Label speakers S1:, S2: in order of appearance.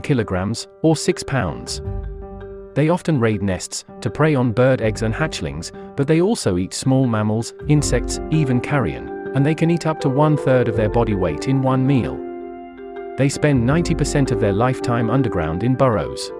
S1: kilograms, or 6 pounds. They often raid nests to prey on bird eggs and hatchlings, but they also eat small mammals, insects, even carrion, and they can eat up to one third of their body weight in one meal. They spend 90% of their lifetime underground in burrows.